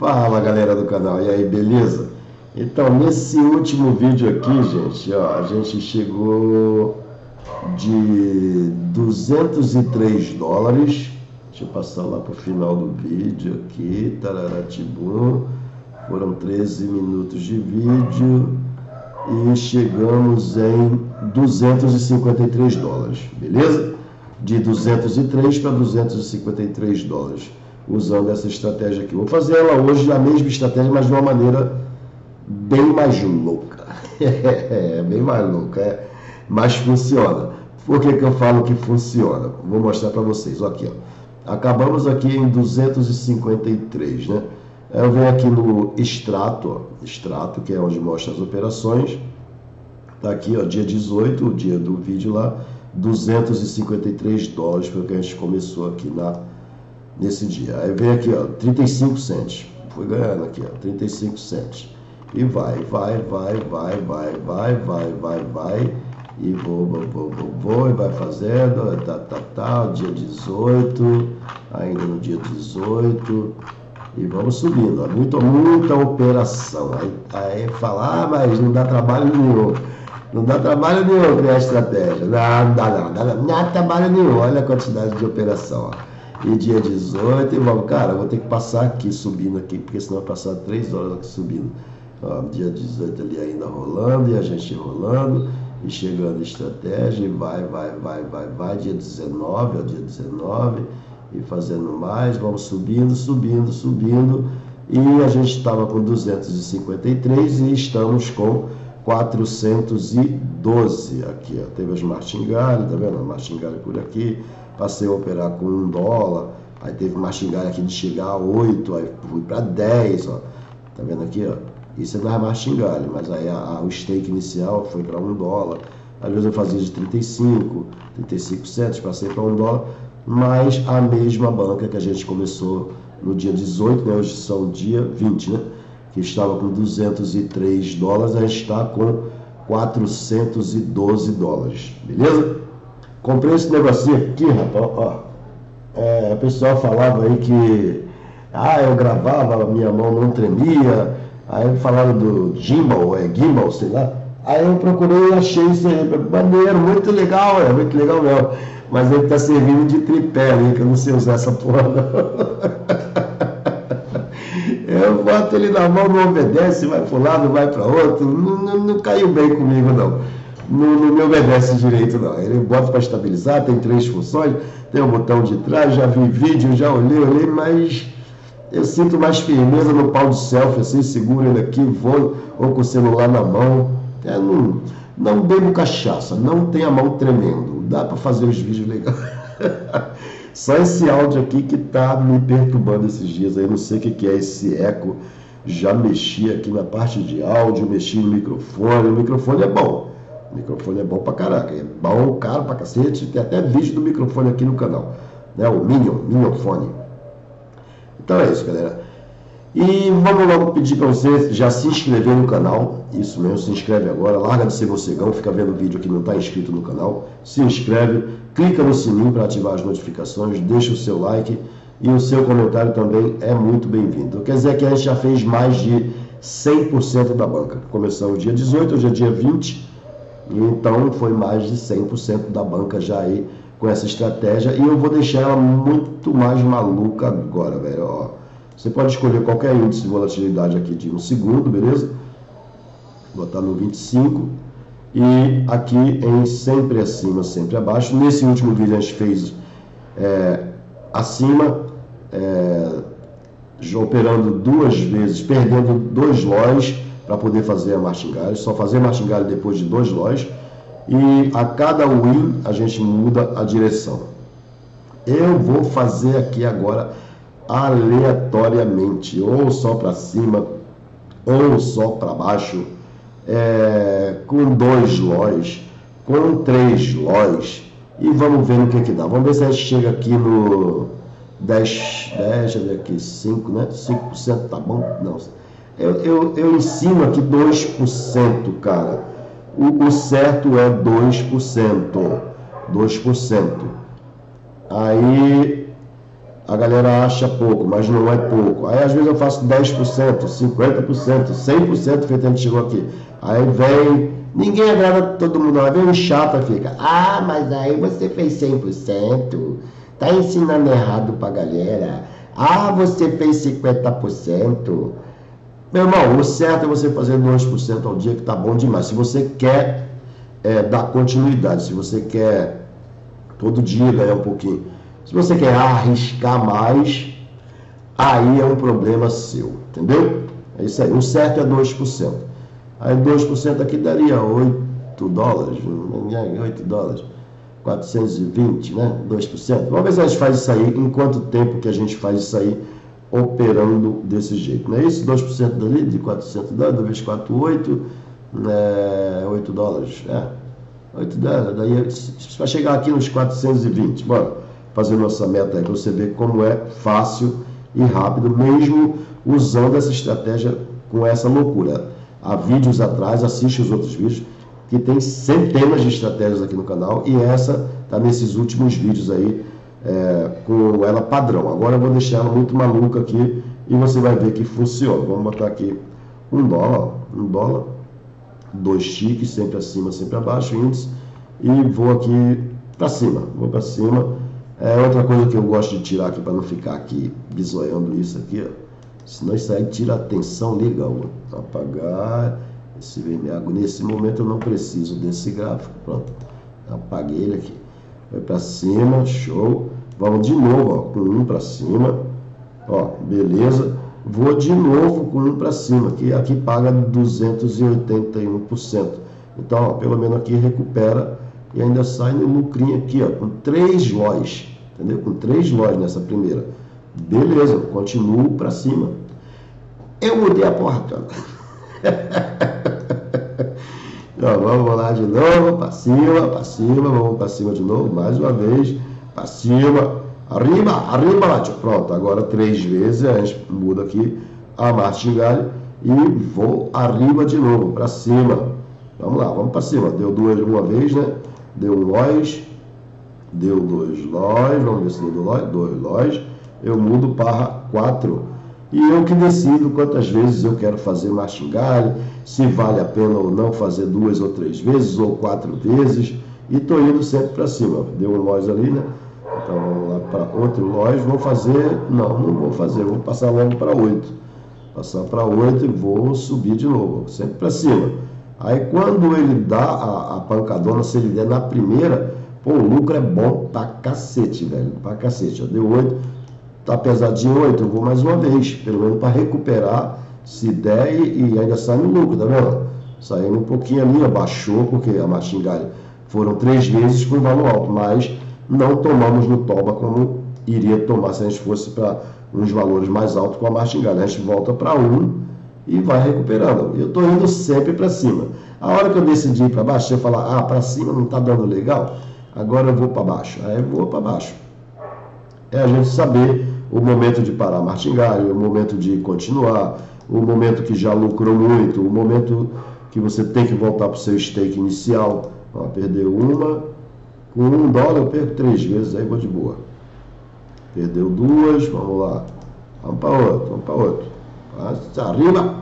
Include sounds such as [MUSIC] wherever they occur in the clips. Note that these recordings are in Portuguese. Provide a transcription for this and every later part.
Fala galera do canal, e aí, beleza? Então, nesse último vídeo aqui, gente, ó, a gente chegou de 203 dólares. Deixa eu passar lá para o final do vídeo aqui, tararatibum. Foram 13 minutos de vídeo e chegamos em 253 dólares, beleza? De 203 para 253 dólares usando essa estratégia aqui. Vou fazer ela hoje a mesma estratégia, mas de uma maneira bem mais louca. [LAUGHS] é, bem mais louca, é. mas funciona. Por que, que eu falo que funciona? Vou mostrar para vocês. Aqui, ó. Acabamos aqui em 253, né? Eu venho aqui no extrato, ó, extrato, que é onde mostra as operações. Tá aqui, ó, dia 18, o dia do vídeo lá, 253 dólares, foi o que a gente começou aqui na nesse dia. Aí vem aqui, ó, 35 cents. Fui ganhando aqui, ó, 35 cents. E vai, vai, vai, vai, vai, vai, vai, vai, vai. E vou, vou, vou, vou, vou e vai fazendo, tá, tá, tá, dia 18, ainda no dia 18. E vamos subindo, ó, muito, muita operação. Aí, aí falar, ah, mas não dá trabalho nenhum. Não dá trabalho nenhum criar estratégia. Não, não dá, não, não dá, não dá trabalho nenhum. Olha a quantidade de operação. Ó e dia 18, e vamos, cara, vou ter que passar aqui subindo aqui, porque senão vai passar 3 horas aqui subindo. Ó, dia 18 ali ainda rolando, e a gente rolando, e chegando estratégia, e vai, vai, vai, vai, vai, dia 19, ó, dia 19, e fazendo mais, vamos subindo, subindo, subindo, e a gente estava com 253 e estamos com 412 aqui, ó. Teve as martingale, tá vendo? A martingale por aqui, passei a operar com um dólar, aí teve uma xingada aqui de chegar a 8, aí fui para 10, ó. Tá vendo aqui, ó? Isso não é mais xingada, mas aí a, a, o stake inicial foi para um dólar. Às vezes eu fazia de 35, 35 centos, passei para um dólar, mas a mesma banca que a gente começou no dia 18, né? Hoje são dia 20, né? Que estava com 203 dólares, a gente está com 412 dólares, beleza? Comprei esse negocinho aqui, rapaz, ó. É, o pessoal falava aí que ah, eu gravava, minha mão não tremia. Aí falaram do gimbal, é gimbal, sei lá. Aí eu procurei e achei isso aí, maneiro, muito legal, é muito legal mesmo. Mas ele tá servindo de tripé ali, que eu não sei usar essa porra não. [LAUGHS] Eu boto ele na mão, não obedece, vai para um lado, vai para outro. Não, não, não caiu bem comigo não não, não me obedece direito, não. Ele bota para estabilizar, tem três funções, tem o botão de trás, já vi vídeo, já olhei, olhei, mas eu sinto mais firmeza no pau de selfie, assim, seguro ele aqui, vou, ou com o celular na mão. É, não, não bebo cachaça, não tem a mão tremendo. Dá para fazer os vídeos legais. [LAUGHS] Só esse áudio aqui que tá me perturbando esses dias aí, não sei o que, que é esse eco. Já mexi aqui na parte de áudio, mexi no microfone. O microfone é bom o microfone é bom pra caraca, é bom, caro pra cacete. Tem até vídeo do microfone aqui no canal, né? O Minion, Minion Fone. Então é isso, galera. E vamos logo pedir para você já se inscrever no canal. Isso mesmo, se inscreve agora. Larga de ser vocêgão, fica vendo o vídeo que não está inscrito no canal. Se inscreve, clica no sininho para ativar as notificações, deixa o seu like e o seu comentário também é muito bem-vindo. Quer dizer que a gente já fez mais de 100% da banca. Começamos dia 18, hoje é dia 20 então foi mais de 100% da banca já aí com essa estratégia e eu vou deixar ela muito mais maluca agora, velho. Ó, você pode escolher qualquer índice de volatilidade aqui de um segundo, beleza? Botar no 25 e aqui em sempre acima, sempre abaixo. Nesse último vídeo a gente fez é, acima, é, operando duas vezes, perdendo dois lojas para poder fazer a martingale, só fazer martingale depois de dois lojas e a cada win a gente muda a direção. Eu vou fazer aqui agora aleatoriamente, ou só para cima, ou só para baixo, é, com dois lojas, com três lojas, e vamos ver no que que dá. Vamos ver se a gente chega aqui no 10, 10 deixa eu ver aqui, 5, né? 5% tá bom? Não, eu, eu, eu ensino aqui 2%, cara. O, o certo é 2%. 2%. Aí a galera acha pouco, mas não é pouco. Aí às vezes eu faço 10%, 50%, 100% feito a gente chegou aqui. Aí vem, ninguém agrada todo mundo, aí vem um chato fica, ah, mas aí você fez 100%, tá ensinando errado pra galera. Ah, você fez 50%. Meu irmão, o certo é você fazer 2% ao dia, que tá bom demais. Se você quer é, dar continuidade, se você quer todo dia ganhar um pouquinho se você quer arriscar mais, aí é um problema seu, entendeu? É isso aí. O certo é 2%. Aí 2% aqui daria 8 dólares, 8 dólares, 420, né? 2%. Vamos ver se a gente faz isso aí, em quanto tempo que a gente faz isso aí operando desse jeito. Não é isso? 2% dali, de 400 dólares, 2 vezes 4, 8, né? 8 dólares, né? 8 dólares, daí vai chegar aqui nos 420, bora fazer nossa meta aí, para você ver como é fácil e rápido, mesmo usando essa estratégia com essa loucura. Há vídeos atrás, assiste os outros vídeos, que tem centenas de estratégias aqui no canal, e essa está nesses últimos vídeos aí, é, com ela padrão. Agora eu vou deixar ela muito maluca aqui, e você vai ver que funciona. Vamos botar aqui um dólar, um dólar, dois tiques, sempre acima, sempre abaixo, índice, e vou aqui para cima, vou para cima, é outra coisa que eu gosto de tirar aqui para não ficar aqui bisoiando isso aqui, ó. Senão isso aí tira a atenção legal. Apagar esse vermelho. Nesse momento eu não preciso desse gráfico. Pronto. Apaguei ele aqui. Vai para cima, show. Vamos de novo, ó, com um para cima. Ó, beleza. Vou de novo com um para cima, que aqui paga 281%. Então, ó, pelo menos aqui recupera e ainda sai no lucrinho aqui, ó, com três lojas, entendeu? Com três lojas nessa primeira. Beleza, continuo para cima. Eu mudei a porta. [LAUGHS] então, vamos lá de novo, para cima, para cima, vamos para cima de novo, mais uma vez, cima, arriba, arriba, lá, pronto, agora três vezes, a gente muda aqui a martingale e vou arriba de novo, para cima. Vamos lá, vamos para cima. Deu duas uma vez, né? deu lois, deu dois lois, vamos ver se deu lois, dois lois, eu mudo para quatro. E eu que decido quantas vezes eu quero fazer martingale, se vale a pena ou não fazer duas ou três vezes, ou quatro vezes, e estou indo sempre para cima. Deu um lois ali, né? Então lá para outro lois, vou fazer, não, não vou fazer, vou passar logo para oito. Passar para oito e vou subir de novo, sempre para cima. Aí quando ele dá a, a, pancadona, se ele der na primeira, pô, o lucro é bom pra cacete, velho. Pra cacete. Ó, deu 8, tá pesadinho 8, eu vou mais uma vez, pelo menos para recuperar, se der e, e, ainda sai no lucro, tá vendo? Saindo um pouquinho ali, abaixou, porque a martingale foram três vezes com valor alto, mas não tomamos no toba como iria tomar se a gente fosse para uns valores mais altos com a martingale. A gente volta para 1. Um, e vai recuperando. Eu estou indo sempre para cima. A hora que eu decidi ir para baixo, eu falar, ah, para cima não está dando legal, agora eu vou para baixo. Aí eu vou para baixo. É a gente saber o momento de parar a martingale, o momento de continuar, o momento que já lucrou muito, o momento que você tem que voltar para o seu stake inicial. Ó, perdeu uma, com um dólar eu perco três vezes, aí vou de boa. Perdeu duas, vamos lá. Vamos para outro, vamos para outro. Passa arriba.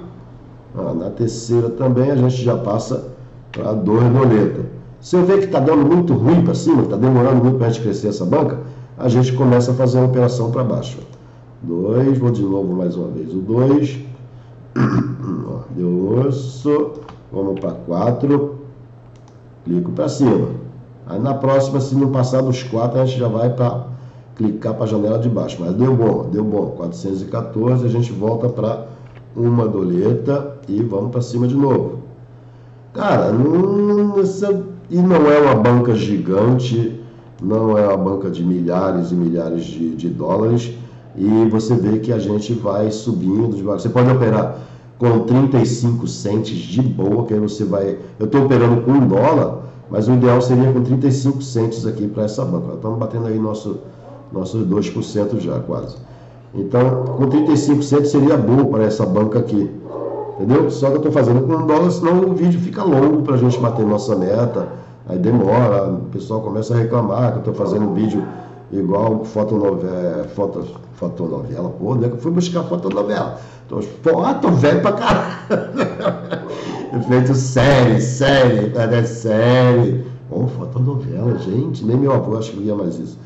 Ah, na terceira também a gente já passa para dois boletas. Se eu ver que está dando muito ruim para cima, está demorando muito para a gente crescer essa banca, a gente começa a fazer uma operação para baixo. Dois, vou de novo mais uma vez. O dois, [COUGHS] deu osso, vamos para quatro, clico para cima. Aí na próxima, se não passar dos quatro, a gente já vai para clicar para a janela de baixo. Mas deu bom, deu bom. 414, a gente volta para uma doleta e vamos para cima de novo. Cara, não, essa, e não é uma banca gigante, não é uma banca de milhares e milhares de, de dólares, e você vê que a gente vai subindo devagar. Você pode operar com 35 centes de boa, que aí você vai. Eu estou operando com um dólar, mas o ideal seria com 35 centes aqui para essa banca. Estamos batendo aí nosso nossos 2% já quase. Então, com 35 centos seria bom para essa banca aqui. Entendeu? Só que eu estou fazendo com um dólar, senão o vídeo fica longo para a gente bater nossa meta. Aí demora, o pessoal começa a reclamar que eu estou fazendo vídeo igual fotonovela, foto, fotonovela, pô, né? Eu fui buscar fotonovela. Tô, pô, tô velho pra caralho. [LAUGHS] Feito série, série, é série. Pô, fotonovela, gente, nem meu avô acho que via mais isso.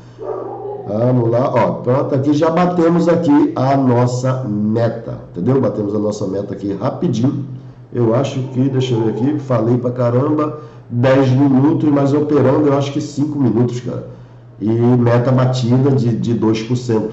Vamos lá, ó, pronto, aqui já batemos aqui a nossa meta, entendeu? Batemos a nossa meta aqui rapidinho. Eu acho que, deixa eu ver aqui, falei pra caramba, 10 minutos, mas operando eu acho que 5 minutos, cara. E meta batida de, de 2%.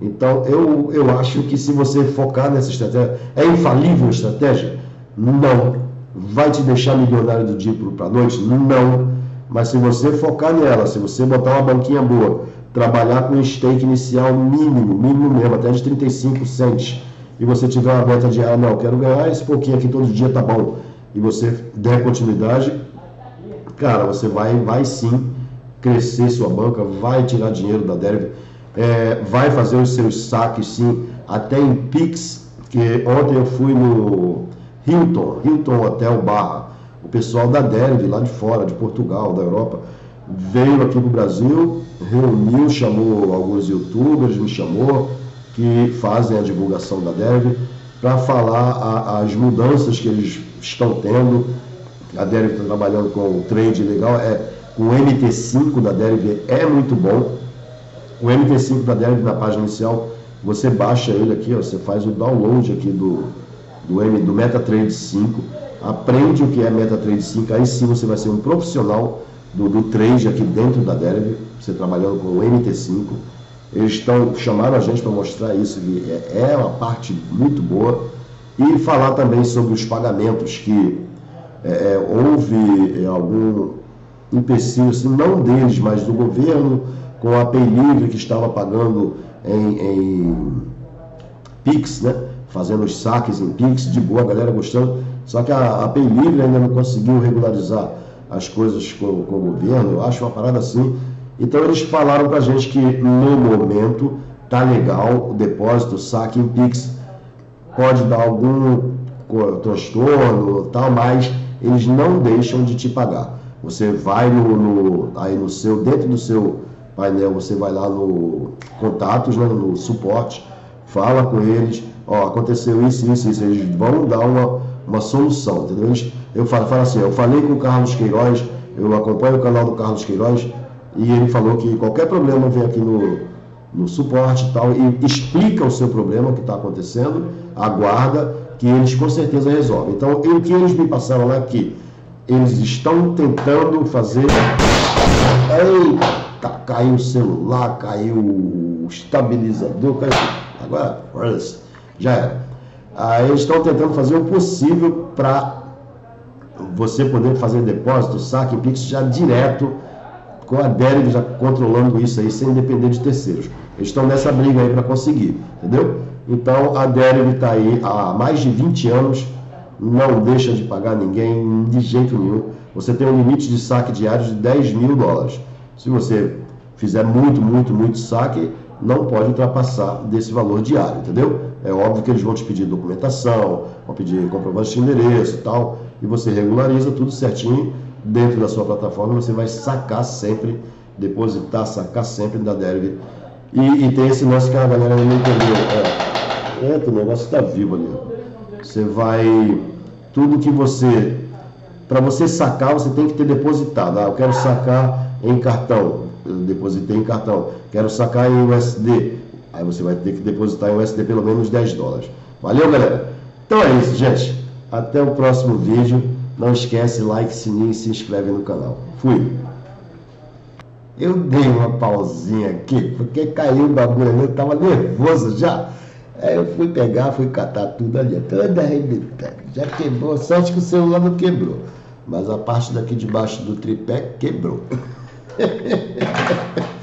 Então, eu, eu acho que se você focar nessa estratégia, é infalível a estratégia? Não. Vai te deixar milionário do dia para a noite? Não. Mas se você focar nela, se você botar uma banquinha boa, trabalhar com um stake inicial mínimo, mínimo mesmo, até de 35 cents, e você tiver uma meta de, ah, não, quero ganhar esse pouquinho aqui todo dia, tá bom, e você der continuidade, cara, você vai, vai sim crescer sua banca, vai tirar dinheiro da Derived, é, vai fazer os seus saques sim, até em Pix, que ontem eu fui no Hilton, Hilton Hotel Barra, o pessoal da Derived lá de fora, de Portugal, da Europa, veio aqui para o Brasil, reuniu, chamou alguns youtubers, me chamou, que fazem a divulgação da Derived, para falar a, as mudanças que eles estão tendo. A Derived está trabalhando com o trade legal, é, o MT5 da Derived é muito bom. O MT5 da Derived na página inicial, você baixa ele aqui, ó, você faz o download aqui do, do, M, do MetaTrade 5, aprende o que é MetaTrade 5, aí sim você vai ser um profissional do, do trade aqui dentro da Derby, você trabalhando com o MT5. Eles estão chamaram a gente para mostrar isso, que é, é uma parte muito boa. E falar também sobre os pagamentos, que é, é houve é, algum empecilho, assim, não deles, mas do governo, com a Pay Livre que estava pagando em, em Pix, né? Fazendo os saques em Pix, de boa, a galera gostando. Só que a, a Pay Livre ainda não conseguiu regularizar as coisas com, com o governo, eu acho uma parada assim. Então eles falaram para a gente que no momento tá legal o depósito, o saque em Pix pode dar algum transtorno, tal, mas eles não deixam de te pagar. Você vai no, no, aí no seu dentro do seu painel, você vai lá no contatos, né, no suporte, fala com eles, ó, aconteceu isso, isso, isso, eles vão dar uma, uma solução, entendeu? Eles, eu falo, falo assim, eu falei com o Carlos Queiroz, eu acompanho o canal do Carlos Queiroz, e ele falou que qualquer problema vem aqui no, no suporte e tal, e explica o seu problema, que está acontecendo, aguarda, que eles com certeza resolvem. Então, o que eles me passaram lá que eles estão tentando fazer. Eita, caiu o celular, caiu o estabilizador, caiu. Agora, já era. Aí eles estão tentando fazer o possível para você poder fazer depósito, saque Pix já direto com a Derib já controlando isso aí sem depender de terceiros. Eles estão nessa briga aí para conseguir, entendeu? Então a Derib está aí há mais de 20 anos, não deixa de pagar ninguém de jeito nenhum. Você tem um limite de saque diário de 10 mil dólares. Se você fizer muito, muito, muito saque, não pode ultrapassar desse valor diário, entendeu? É óbvio que eles vão te pedir documentação, vão pedir comprovante de endereço e tal e você regulariza tudo certinho dentro da sua plataforma. Você vai sacar sempre, depositar, sacar sempre da Derby. E, e, tem esse lance que a galera não entendeu. É, entra, o negócio está vivo ali. Você vai. Tudo que você. Para você sacar, você tem que ter depositado. Ah, eu quero sacar em cartão. Depositei em cartão. Quero sacar em USD. Aí você vai ter que depositar em USD pelo menos 10 dólares. Valeu, galera? Então é isso, gente. Até o próximo vídeo. Não esquece, like, sininho e se inscreve no canal. Fui! Eu dei uma pausinha aqui, porque caiu o bagulho eu tava nervoso já. Aí eu fui pegar, fui catar tudo ali, toda arrebentando. Já quebrou, sorte que o celular não quebrou. Mas a parte daqui de baixo do tripé quebrou. [LAUGHS]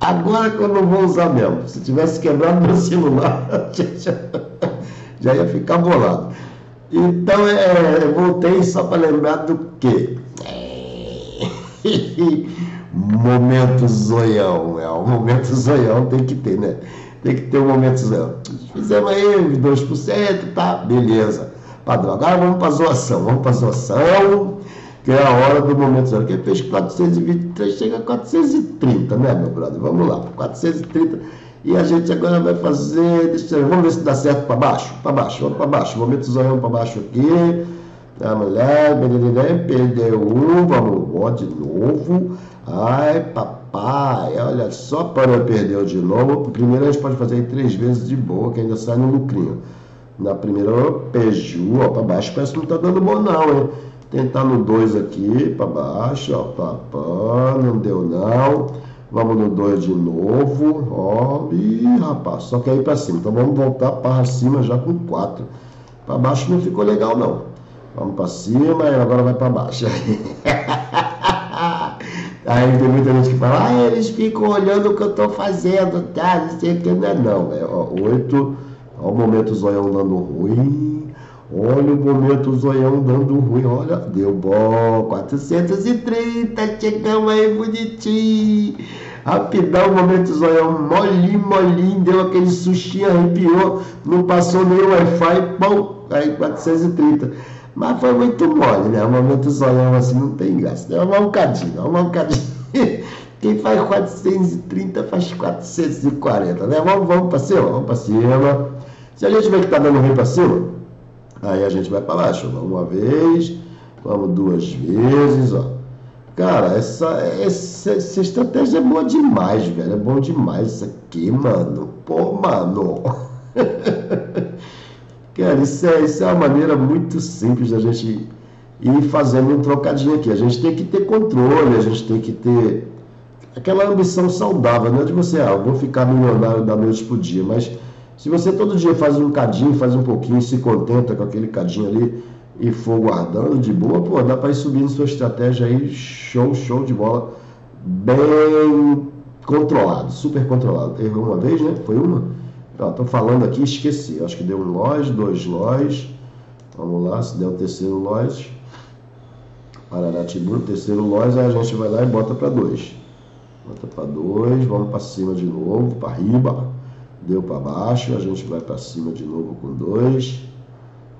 Agora que eu não vou usar mesmo. Se tivesse quebrado meu celular, [LAUGHS] já ia ficar bolado. Então, é, voltei só para lembrar do quê? [LAUGHS] momento zoião, é, o momento zoião tem que ter, né? Tem que ter um momento zoião. Fizemos aí 2%, tá? Beleza. Padrão. Agora vamos para zoação. Vamos para zoação. Que é a hora do momento zero. Quem fez 423 chega a 430, né, meu brother? Vamos lá, 430. E a gente agora vai fazer. Deixa eu, vamos ver se dá certo para baixo. Para baixo, vamos para baixo. Momento zoião para baixo aqui. Vamos lá, perdeu um, vamos ó, de novo. Ai, papai, olha só para perder de novo. Primeiro a gente pode fazer três vezes de boa, que ainda sai no lucrinho. Na primeira, Peju, ó, para baixo, parece que não tá dando bom não, hein? Tentar no 2 aqui, para baixo, ó, papá, não deu não. Vamos no 2 de novo, ó, ih, rapaz, só que aí para cima. Então vamos voltar para cima já com 4. Para baixo não ficou legal não. Vamos para cima e agora vai para baixo. [LAUGHS] Aí tem muita gente que fala, ah, eles ficam olhando o que eu estou fazendo, tá? Não sei o que, não é não, velho. Oito, olha o momento zoião dando ruim. Olha o momento zoião dando ruim. Olha, deu bom. 430, chegamos aí bonitinho. Rapidão, momento zoião, molinho, molinho, deu aquele sushi, arrepiou, não passou nem o Wi-Fi, bom, aí 430. Mas foi muito mole, né? O momento zoião assim não tem graça. Deu uma mancadinha, uma mancadinha. [LAUGHS] Quem faz 430 faz 440, né? Vamos, vamos para cima, vamos para cima. Se a gente vê que tá dando ruim para cima, aí a gente vai para baixo. Vamos uma vez, vamos duas vezes, ó. Cara, essa, essa, essa estratégia é boa demais, velho. É bom demais isso aqui, mano. Pô, mano. [LAUGHS] Cara, isso é, isso é uma maneira muito simples da gente ir fazendo um trocadinho aqui. A gente tem que ter controle, a gente tem que ter aquela ambição saudável, não é de você, ah, vou ficar milionário da noite pro dia, mas se você todo dia faz um cadinho, faz um pouquinho, se contenta com aquele cadinho ali e for guardando de boa, pô, dá para ir subindo sua estratégia aí, show, show de bola, bem controlado, super controlado. Errou uma vez, né? Foi uma? Estou falando aqui, esqueci. Acho que deu um loja, dois lojas. Vamos lá, se der o terceiro loja. Pararatibu, terceiro loja, aí a gente vai lá e bota para dois. Bota para dois, vamos para cima de novo, para riba. Deu para baixo, a gente vai para cima de novo com dois.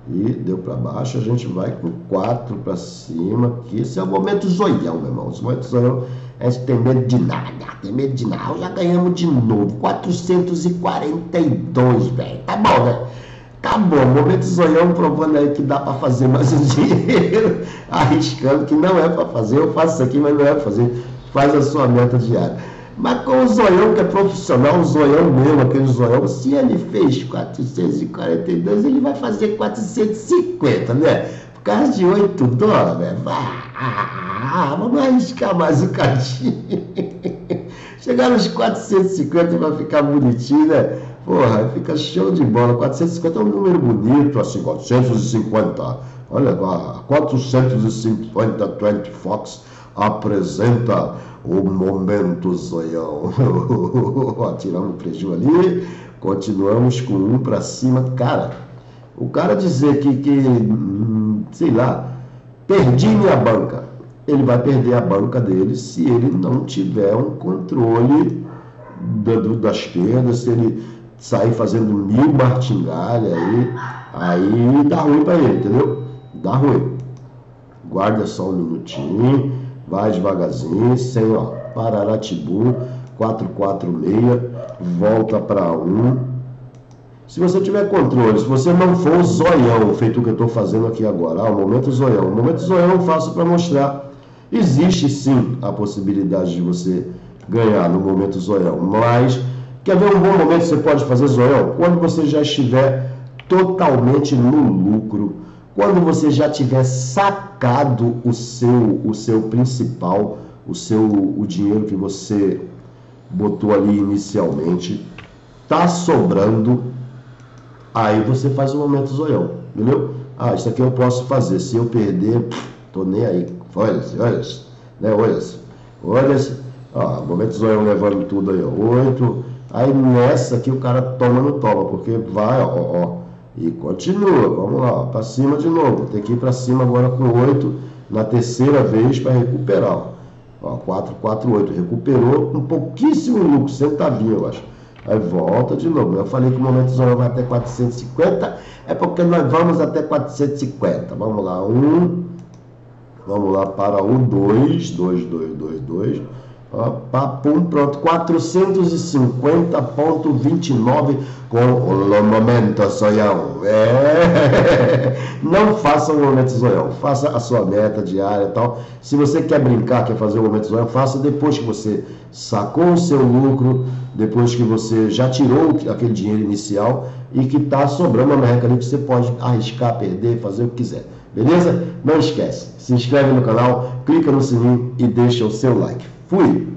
E deu para baixo, a gente vai com quatro para cima. Que esse é o momento zoião, meu irmão. Esse momento zoião é tem medo de nada, tem medo de nada. Já ganhamos de novo. 442, velho. Tá bom, né? Tá bom, momento zoião provando aí que dá para fazer mais um [LAUGHS] dinheiro, arriscando que não é para fazer. Eu faço isso aqui, mas não é para fazer. Faz a sua meta diária. Mas com o zoião que é profissional, o zoião mesmo, aquele zoião, se ele fez 442, ele vai fazer 450, né? Por causa de 8 dólares, velho. Ah, vamos arriscar mais um cadinho. [LAUGHS] Chegar nos 450 vai ficar bonitinho, né? Porra, fica show de bola. 450 é um número bonito, assim, 450. Olha lá, 450 20 Fox apresenta o momento zoião. [LAUGHS] Tiramos o prejuízo ali, continuamos com um para cima. Cara, o cara dizer que, que, sei lá, perdi minha banca, ele vai perder a banca dele se ele não tiver um controle das perdas, se ele sair fazendo mil martingalha aí, aí dá ruim para ele, entendeu? Dá ruim. Guarda só um minutinho vai devagarzinho, sem ó, Pararatibu, 446, volta para 1. Se você tiver controle, se você não for zoião, feito o que eu estou fazendo aqui agora, ah, o momento zoião, o momento zoião eu faço para mostrar. Existe sim a possibilidade de você ganhar no momento zoião, mas quer ver um bom momento que você pode fazer zoião? Quando você já estiver totalmente no lucro, quando você já tiver sacado o seu, o seu principal, o seu o dinheiro que você botou ali inicialmente, tá sobrando, aí você faz o momento zoião, entendeu? Ah, isso aqui eu posso fazer, se eu perder, tô nem aí. Olha, olha, né? Olha, olha, ó, momento zoião levando tudo aí, ó, oito. Aí nessa aqui o cara toma no toma, porque vai, ó, ó e continua, vamos lá, para cima de novo. Tem que ir para cima agora com 8 na terceira vez para recuperar. Ó, 4, 4, 8. Recuperou um pouquíssimo lucro, centavinho, eu acho. Aí volta de novo. Eu falei que o momento zona vai até 450, é porque nós vamos até 450. Vamos lá, 1, Vamos lá para o 2, 2, 2, 2, 2. Papum, pronto, 450.29 com o momento zoião. É. [LAUGHS] Não faça o momento zoião, faça a sua meta diária e tal. Se você quer brincar, quer fazer o momento zoião, faça depois que você sacou o seu lucro, depois que você já tirou aquele dinheiro inicial e que está sobrando uma merreca ali que você pode arriscar, perder, fazer o que quiser. Beleza? Não esquece, se inscreve no canal, clica no sininho e deixa o seu like. Fui!